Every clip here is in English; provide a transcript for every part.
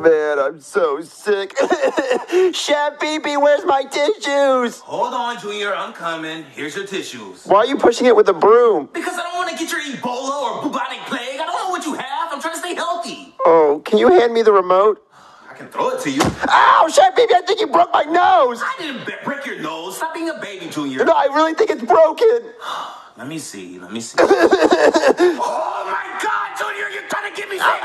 man, I'm so sick. Chef Pee Pee, where's my tissues? Hold on, Junior. I'm coming. Here's your tissues. Why are you pushing it with a broom? Because I don't want to get your Ebola or bubonic plague. I don't know what you have. I'm trying to stay healthy. Oh, can you hand me the remote? I can throw it to you. Ow, Chef Pee Pee, I think you broke my nose. I didn't break your nose. Stop being a baby, Junior. No, I really think it's broken. Let me see. Let me see. oh my God, Junior! You're trying to get me sick.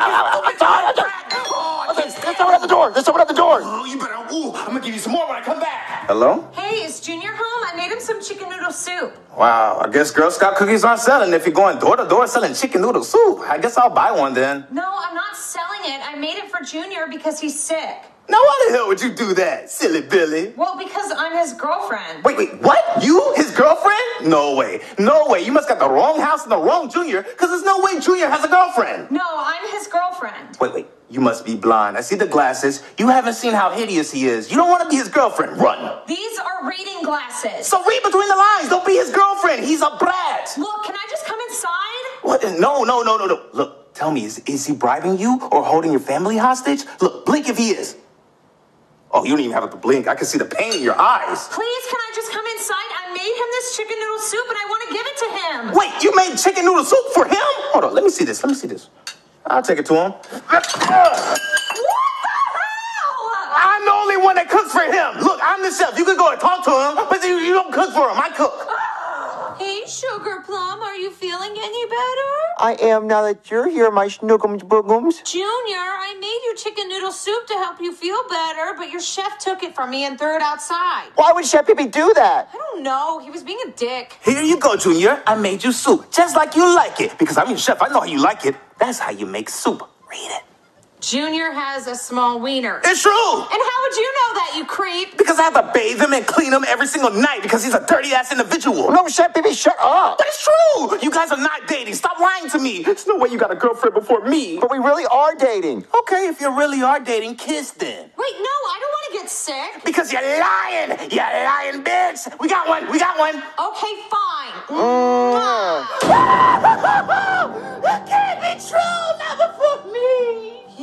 There's stand someone at the door. There's someone at the door. Oh, you better. Ooh, I'm gonna give you some more when I come back. Hello? Hey, is Junior home? I made him some chicken noodle soup. Wow, I guess Girl Scout cookies aren't selling if you're going door to door selling chicken noodle soup. I guess I'll buy one then. No, I'm not selling it. I made it for Junior because he's sick. Now, why the hell would you do that, silly Billy? Well, because I'm his girlfriend. Wait, wait, what? You, his girlfriend? No way. No way. You must got the wrong house and the wrong Junior, because there's no way Junior has a girlfriend. No, I'm his girlfriend. Wait, wait. You must be blind. I see the glasses. You haven't seen how hideous he is. You don't want to be his girlfriend. Run. These are reading glasses. So read between the lines. Don't be his girlfriend. He's a brat. Look, can I just come inside? What? No, no, no, no, no. Look, tell me, is, is he bribing you or holding your family hostage? Look, blink if he is. Oh, you don't even have to blink. I can see the pain in your eyes. Please, can I just come inside? I made him this chicken noodle soup and I want to give it to him. Wait, you made chicken noodle soup for him? Hold on, let me see this. Let me see this. I'll take it to him. What the hell? I'm the only one that cooks for him. Look, I'm the chef. You can go and talk to him, but you, you don't cook for him. I cook. Hey, Sugar Plum, are you feeling any better? I am now that you're here, my snookums boogums. Junior, I made you chicken noodle soup to help you feel better, but your chef took it from me and threw it outside. Why would Chef Pee Pee do that? I don't know. He was being a dick. Here you go, Junior. I made you soup just like you like it. Because I'm your chef. I know how you like it. That's how you make soup. Read it. Junior has a small wiener. It's true. And how would you know that, you creep? Because I have to bathe him and clean him every single night because he's a dirty ass individual. No, Chef Pee Pee, shut up. But it's true. You guys are not dating. Stop lying to me. There's no way you got a girlfriend before me. But we really are dating. Okay, if you really are dating, kiss then. Wait, no, I don't want to get sick. Because you're lying. You're lying, bitch. We got one. We got one. Okay, fine. Mm. Mwah. That can't be true. Never for me.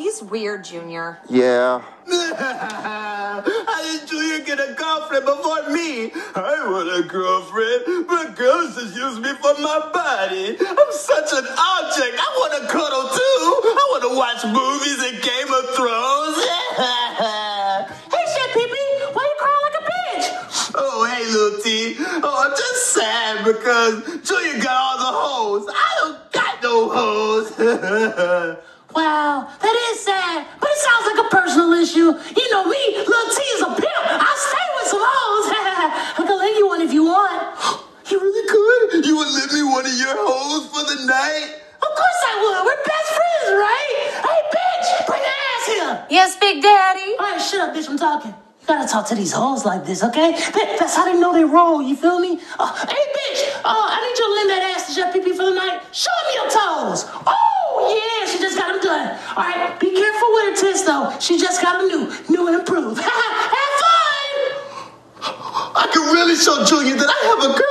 He's weird, Junior. Yeah. How did Julia get a girlfriend before me? I want a girlfriend, but girls just use me for my body. I'm such an object. I want to cuddle too. I want to watch movies and Game of Thrones. hey, Chef Pee why you crying like a bitch? Oh, hey, little T. Oh, I'm just sad because Julia got all the hoes. I don't got no hoes. Wow, that is sad, but it sounds like a personal issue. You know me, Lil T is a pimp. I'll stay with some hoes. I can lend you one if you want. You really could? You would lend me one of your hoes for the night? Of course I would. We're best friends, right? Hey, bitch, bring that ass here. Yes, Big Daddy. All right, shut up, bitch. I'm talking. You gotta talk to these hoes like this, okay? That's how they know they roll. You feel me? Uh, hey, bitch. Uh, I need you to lend that ass to Chef Pee for the night. Show me your toes. Oh yeah, she just got them done. All right, be careful with her tits though. She just got a new, new and improved. Have fun. I can really show Julia that I have a girlfriend.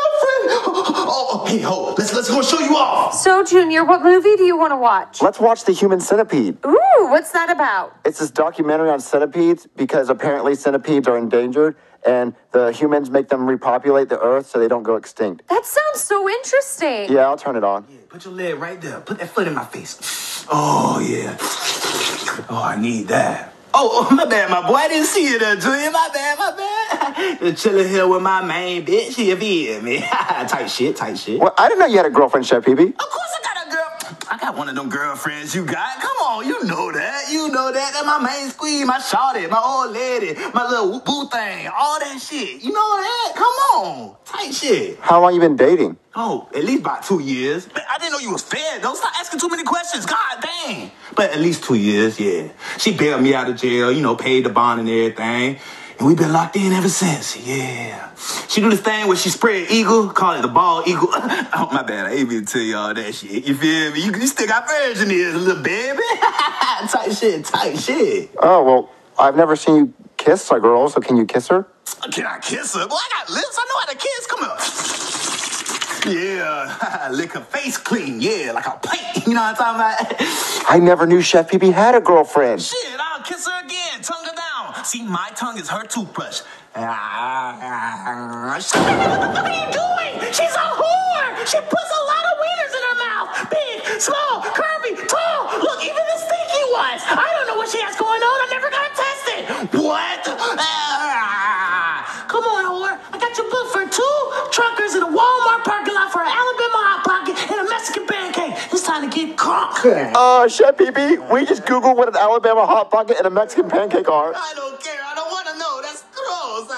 Oh, oh, hey, ho, let's let's go show you off. So, Junior, what movie do you want to watch? Let's watch The Human Centipede. Ooh, what's that about? It's this documentary on centipedes because apparently centipedes are endangered and the humans make them repopulate the earth so they don't go extinct. That sounds so interesting. Yeah, I'll turn it on. Yeah, put your leg right there. Put that foot in my face. Oh, yeah. Oh, I need that. Oh, oh, my bad, my boy. I didn't see you there, Julia. My bad, my bad. Chilling here with my main bitch. You feel me? tight shit, tight shit. Well, I didn't know you had a girlfriend, Chef Pee Pee. Of course I got a girl. I got one of them girlfriends you got. Come on, you know that. You know that. That my main squeeze, my shawty, my old lady, my little boo thing, all that shit. You know that? Come on. Tight shit. How long you been dating? Oh, at least about two years. Man, I didn't know you was fed. Don't stop asking too many questions. God dang. But at least two years, yeah. She bailed me out of jail, you know, paid the bond and everything. And we've been locked in ever since. Yeah. She do this thing where she spread eagle, call it the ball eagle. oh, my bad. I ain't even tell you all that shit. You feel me? You, you still got virgin ears, little baby. tight shit, tight shit. Oh, well, I've never seen you kiss a girl, so can you kiss her? Can I kiss her? Boy, I got lips. I know how to kiss. Come here. Yeah, lick her face clean. Yeah, like a plate. You know what I'm talking about? I never knew Chef Pee Pee had a girlfriend. Shit, I'll kiss her again. Tongue her down. See, my tongue is her toothbrush. Ah, What are you doing? She's a whore. She puts a lot of wieners in her mouth. Big, small, curvy, tall. Look, even the stinky ones. I don't know what she has going on. I never got tested. What? Ah. Come on, whore. I got you booked for two truckers in a Walmart Uh, Chef PP, we just Googled what an Alabama hot pocket and a Mexican pancake are. I don't care. I don't want to know. That's gross.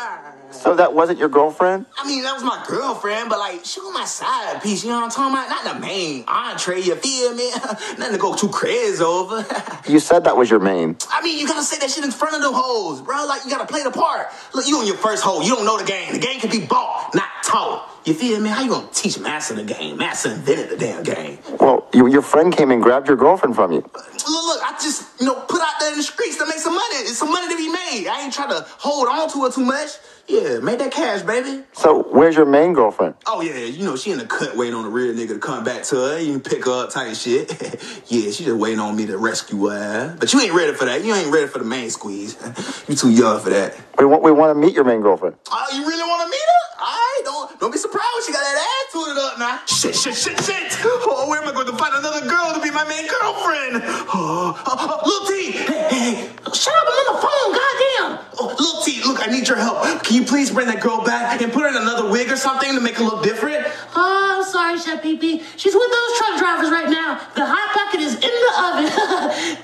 So that wasn't your girlfriend? I mean, that was my girlfriend, but like, she was my side piece. You know what I'm talking about? Not the main entree. You feel me? Nothing to go too crazy over. You said that was your main. I mean, you gotta say that shit in front of the hoes, bro. Like, you gotta play the part. Look, you on your first hole. You don't know the game. The game can be bought, not taught. You feel me? How you gonna teach Master the game? Master invented the damn game. Well, you, your friend came and grabbed your girlfriend from you. Look, look, I just, you know, put out there in the streets to make some money. It's some money to be made. I ain't trying to hold on to her too much. Yeah, make that cash, baby. So where's your main girlfriend? Oh yeah, you know she in the cut waiting on the real nigga to come back to her. You can pick her up type shit. yeah, she just waiting on me to rescue her. But you ain't ready for that. You ain't ready for the main squeeze. you too young for that. We want we want to meet your main girlfriend. Oh, you really want to meet her? Right, don't don't be surprised she got that attitude up now. Shit, shit, shit, shit. Oh, where am I going to find another girl to be my main girlfriend? Oh, oh, oh, Lil T, hey, hey, hey. Shut up, I'm on the phone. Goddamn. Oh, Lil T, look, I need your help. Can you please bring that girl back and put her in another wig or something to make her look different? Oh, I'm sorry, Chef PP. She's with those truck drivers right now. The hot pocket is in the oven.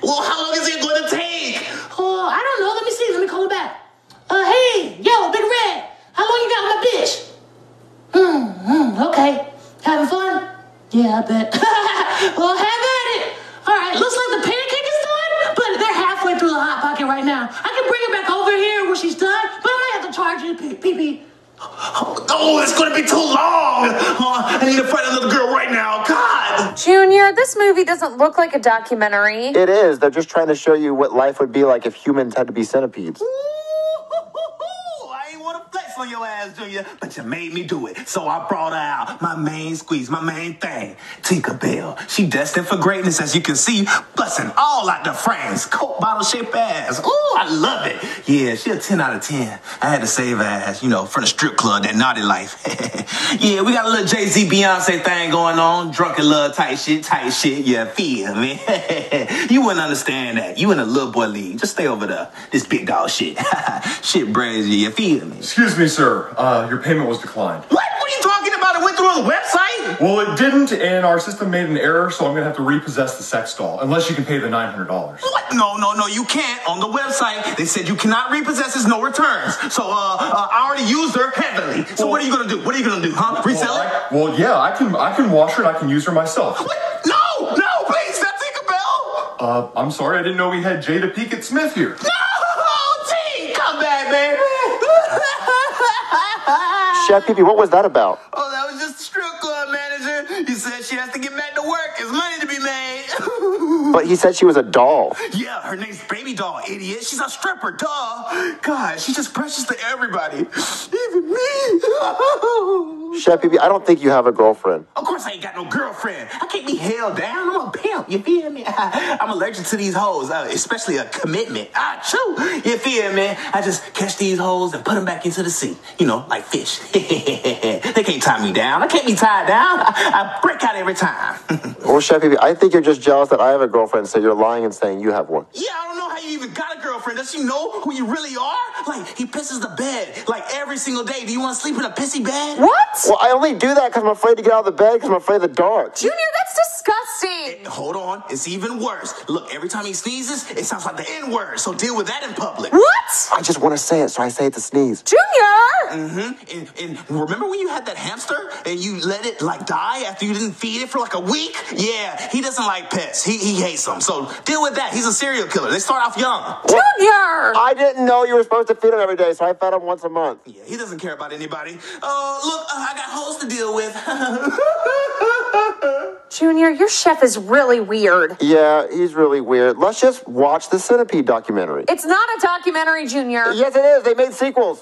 Well, how long is it going to take? oh, I don't know. Let me see. Let me call her back. Uh, hey, yo, Big Red. How long you got my bitch? Hmm, hmm, okay. Having fun? Yeah, I bet. well, have at it. All right, looks like the pancake is done, but they're halfway through the hot pocket right now. I can bring her back over here where she's done, but I might have to charge you PP. Oh, it's going to be too long. Oh, I need to find another girl right now. God. Junior, this movie doesn't look like a documentary. It is. They're just trying to show you what life would be like if humans had to be centipedes. Your ass, Junior, but you made me do it. So I brought her out, my main squeeze, my main thing, Tinker Bell. She destined for greatness, as you can see, busting all out the frames. Coke bottle shaped ass. Ooh, I love it. Yeah, she a 10 out of 10. I had to save her ass, you know, from the strip club, that naughty life. yeah, we got a little Jay Z Beyonce thing going on, drunken love type shit, type shit. Yeah, feel me? you wouldn't understand that. You in a little boy league. Just stay over there. This big dog shit. shit brazy, you feel me? Excuse me, sir. Uh, your payment was declined. What? What are you talking about? It went through on the website? Well, it didn't, and our system made an error, so I'm gonna have to repossess the sex doll, unless you can pay the $900. What? No, no, no, you can't. On the website, they said you cannot repossess his no returns. So, uh, uh I already used her heavily. So what are you gonna do? What are you gonna do, huh? Resell well, it? I- well, yeah, I can I can wash her and I can use her myself. What? No, no, please, not Tinkerbell. Uh, I'm sorry, I didn't know we had Jada Pinkett Smith here. No, T, come back, baby. Chef PP, what was that about? Oh, that was just the strip club manager. He said she has to get back to work. There's money to be made. But he said she was a doll. yeah, her name's Baby Doll, idiot. She's a stripper, duh. God, she's just precious to everybody, even me. Chef I don't think you have a girlfriend. Of course, I ain't got no girlfriend. I can't be held down. I'm a pimp. You feel me? I'm allergic to these hoes, uh, especially a commitment. Ah, choo. You feel me? I just catch these hoes and put them back into the sea. You know, like fish. they can't tie me down. I can't be tied down. I, I break out every time. Well, Chef I think you're just jealous that I have a girlfriend, so you're lying and saying you have one. Yeah, I don't know how you even got girlfriend. Does she know who you really are? Like, he pisses the bed, like, every single day. Do you want to sleep in a pissy bed? What? Well, I only do that because I'm afraid to get out of the bed because I'm afraid of the dark. Junior, that's disgusting. Hold on, it's even worse. Look, every time he sneezes, it sounds like the N word, so deal with that in public. What? I just want to say it, so I say it to sneeze. Junior! Mm-hmm. And, and remember when you had that hamster and you let it like die after you didn't feed it for like a week? Yeah, he doesn't like pets. He, he hates them. So deal with that. He's a serial killer. They start off young. Junior! I didn't know you were supposed to feed him every day, so I fed him once a month. Yeah, he doesn't care about anybody. Oh, look, uh, I got hoes to deal with. Junior, your chef is really weird. Yeah, he's really weird. Let's just watch the Centipede documentary. It's not a documentary, Junior. Yes, it is. They made sequels.